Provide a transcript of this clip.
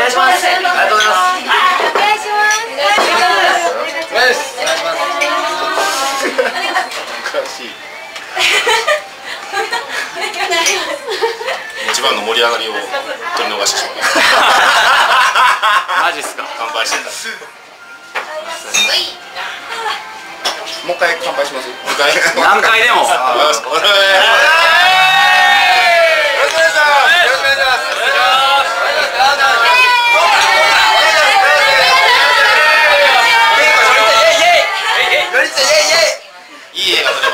願いします。一番の盛り上がりを取り逃してしまた。マジっすか。乾杯してた。もう一回乾杯します。何回でも。yeah.